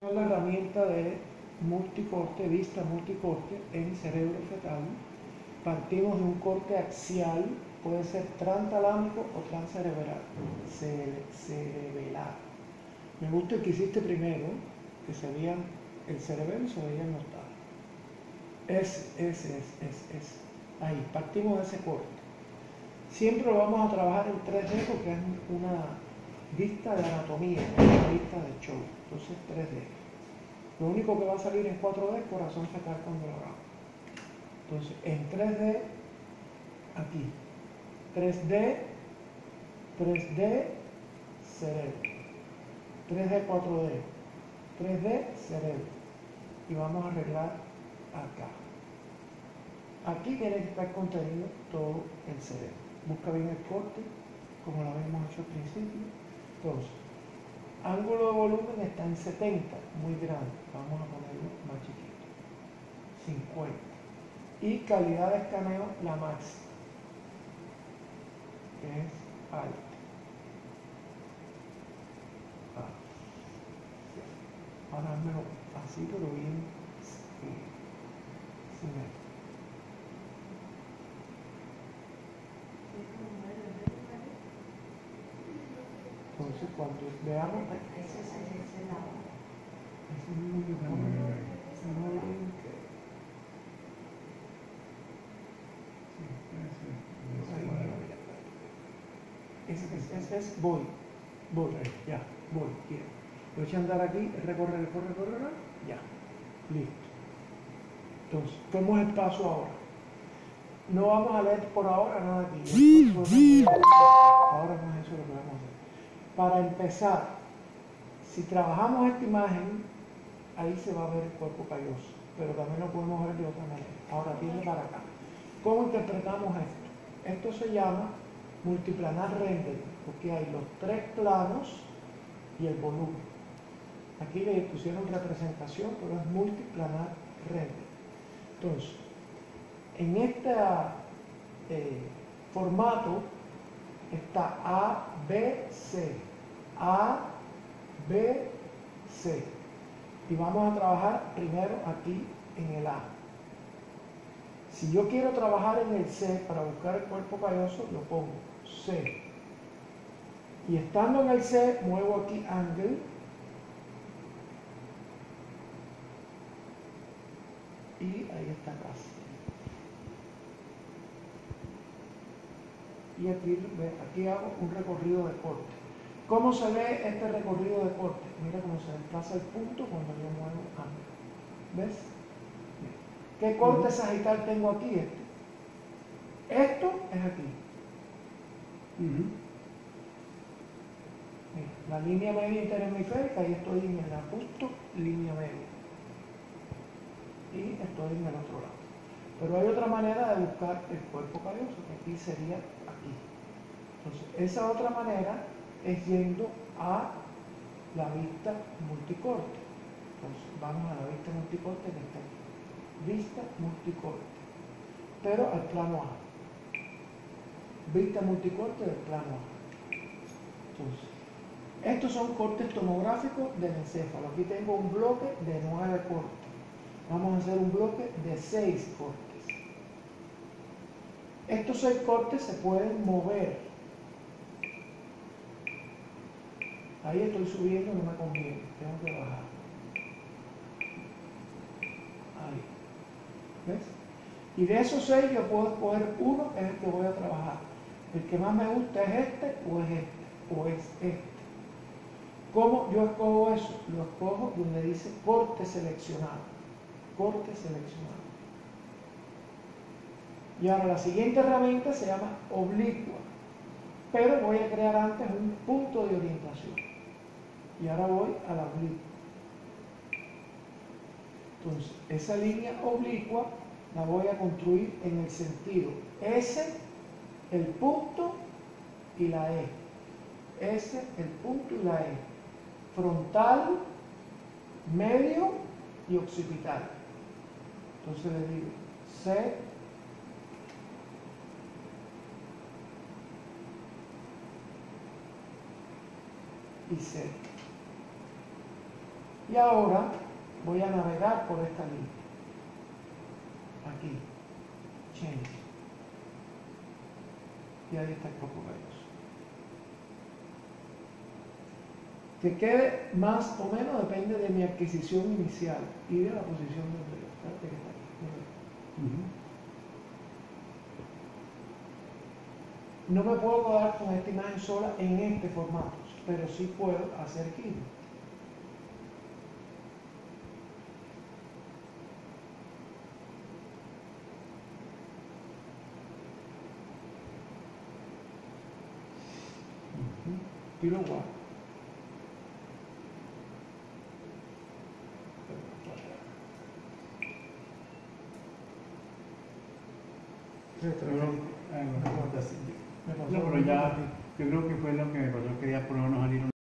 la herramienta de multicorte, vista multicorte en cerebro fetal. Partimos de un corte axial, puede ser transtalámico o transcerebral. Cerebelar. Me gusta el que hiciste primero, que se veían el cerebelo y se veían los talos. Ese, ese, ese, ese, ese. Ahí, partimos de ese corte. Siempre lo vamos a trabajar en 3D porque es una vista de anatomía, vista de show. Entonces 3D. Lo único que va a salir en 4D es corazón fetal hagamos. Entonces, en 3D, aquí. 3D, 3D, cerebro. 3D, 4D. 3D, cerebro. Y vamos a arreglar acá. Aquí tiene que estar contenido todo el cerebro. Busca bien el corte, como lo habíamos hecho al principio. Entonces, ángulo de volumen está en 70, muy grande. Vamos a ponerlo más chiquito. 50. Y calidad de escaneo, la máxima. Que es alta. Ah. Ahora házmelo así, pero bien eh, sin esto. Entonces, cuando veamos, Ese es ese lado. es muy grande. No brinque. Ese es, ese es voy, voy, ya, voy, quiero. Lo eché a andar aquí, recorrer, recorrer, recorrer, ya, listo. Entonces, ¿cómo es el paso ahora? No vamos a leer por ahora nada aquí. Ahora no es eso lo que vamos a hacer. Para empezar, si trabajamos esta imagen, ahí se va a ver el cuerpo calloso, pero también lo podemos ver de otra manera. Ahora viene para acá. ¿Cómo interpretamos esto? Esto se llama multiplanar render, porque hay los tres planos y el volumen. Aquí le pusieron representación, pero es multiplanar render. Entonces, en este eh, formato está A, B, C. A, B, C. Y vamos a trabajar primero aquí en el A. Si yo quiero trabajar en el C para buscar el cuerpo calloso, lo pongo C. Y estando en el C, muevo aquí angle. Y ahí está casi. Y aquí, aquí hago un recorrido de corte. ¿Cómo se ve este recorrido de corte? Mira cómo se desplaza el punto cuando yo muevo angle. ¿Ves? ¿Qué corte sagital tengo aquí? Este. Esto es aquí. Mira, la línea media interhemisférica y estoy en el ajusto línea media. Y estoy en el otro lado. Pero hay otra manera de buscar el cuerpo calloso, que aquí sería aquí. Entonces, esa otra manera es yendo a la vista multicorte. Entonces, vamos a la vista multicorte que está aquí vista multicorte, pero al plano A. Vista multicorte del plano A. Entonces, estos son cortes tomográficos del encéfalo. Aquí tengo un bloque de nueve cortes. Vamos a hacer un bloque de seis cortes. Estos seis cortes se pueden mover. Ahí estoy subiendo, no me conviene. Tengo que bajar. Ahí. ¿Ves? Y de esos seis yo puedo escoger uno, es el que voy a trabajar. El que más me gusta es este o es este o es este. ¿Cómo yo escojo eso? Lo escojo donde dice corte seleccionado. Corte seleccionado. Y ahora la siguiente herramienta se llama oblicua. Pero voy a crear antes un punto de orientación. Y ahora voy a la oblicua. Entonces, esa línea oblicua la voy a construir en el sentido S, el punto y la E. S, el punto y la E. Frontal, medio y occipital. Entonces le digo C, y C. Y ahora voy a navegar por esta línea. Aquí. Change. Y ahí está el Procurador. Que quede más o menos depende de mi adquisición inicial y de la posición del río. Espérate que está aquí. No me puedo quedar con esta imagen sola en este formato, pero sí puedo hacer clic. Y lo guardo. Pero, ah, no, pero ya, yo creo que fue lo que me pasó, que ya por lo menos salir